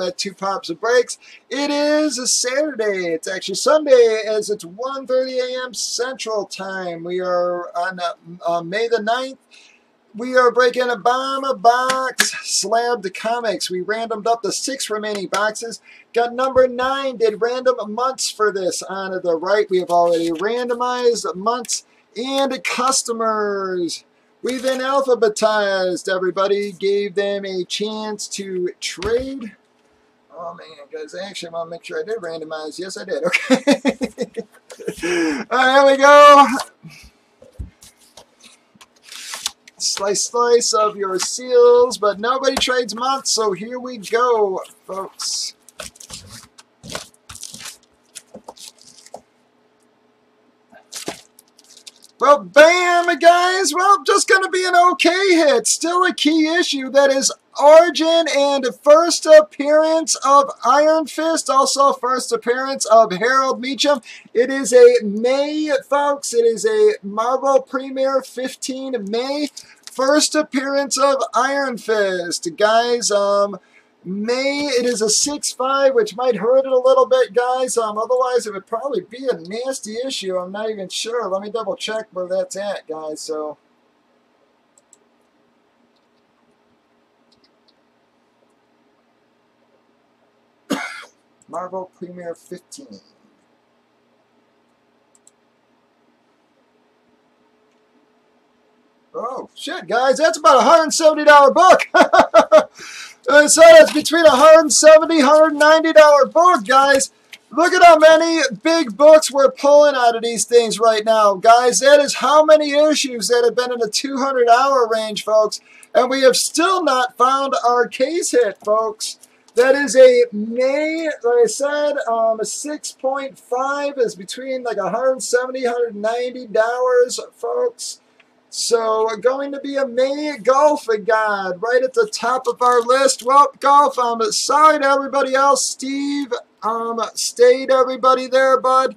at two pops of breaks. It is a Saturday. It's actually Sunday as it's 1.30 a.m. Central Time. We are on uh, uh, May the 9th. We are breaking a bomb a box slab comics. We randomed up the six remaining boxes. Got number nine. Did random months for this. On the right, we have already randomized months and customers. We then alphabetized everybody, gave them a chance to trade. Oh man, guys, actually, I want to make sure I did randomize. Yes, I did. Okay. All right, here we go. Slice, slice of your seals, but nobody trades months, so here we go, folks. Well, bam, guys. Well, just going to be an okay hit. Still a key issue. That is origin and first appearance of Iron Fist. Also first appearance of Harold Meachum. It is a May, folks. It is a Marvel Premiere 15 May. First appearance of Iron Fist. Guys, um... May, it is a 6-5, which might hurt it a little bit, guys. Um, otherwise, it would probably be a nasty issue. I'm not even sure. Let me double check where that's at, guys. So, Marvel Premiere 15. Oh, shit, guys. That's about a $170 book. Uh, so it's between a $170 $190 book, guys. Look at how many big books we're pulling out of these things right now, guys. That is how many issues that have been in the 200 hour range, folks. And we have still not found our case hit, folks. That is a May, like I said, um, a 6.5 is between like 170 $190, folks. So going to be a May Golf God right at the top of our list. Well, Golf, I'm sorry to everybody else. Steve um, stayed everybody there, bud.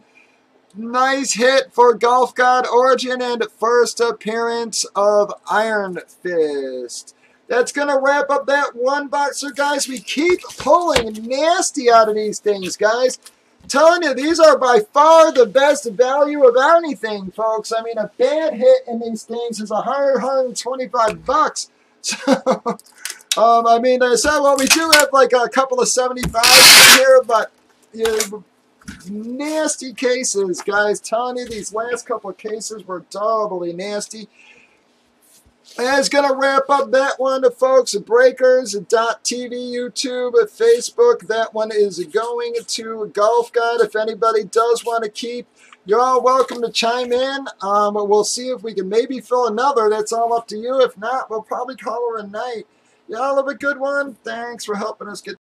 Nice hit for Golf God Origin and first appearance of Iron Fist. That's going to wrap up that one box. So, guys, we keep pulling nasty out of these things, guys telling you, these are by far the best value of anything, folks. I mean, a bad hit in these things is 100, 125 bucks. So, um, I mean, I said, well, we do have like a couple of 75s here, but you know, nasty cases, guys. Telling you, these last couple of cases were doubly nasty. That's going to wrap up that one, folks. Breakers, .tv, YouTube, Facebook. That one is going to Golf Guide. If anybody does want to keep, you're all welcome to chime in. Um, we'll see if we can maybe fill another. That's all up to you. If not, we'll probably call her a night. Y'all have a good one. Thanks for helping us get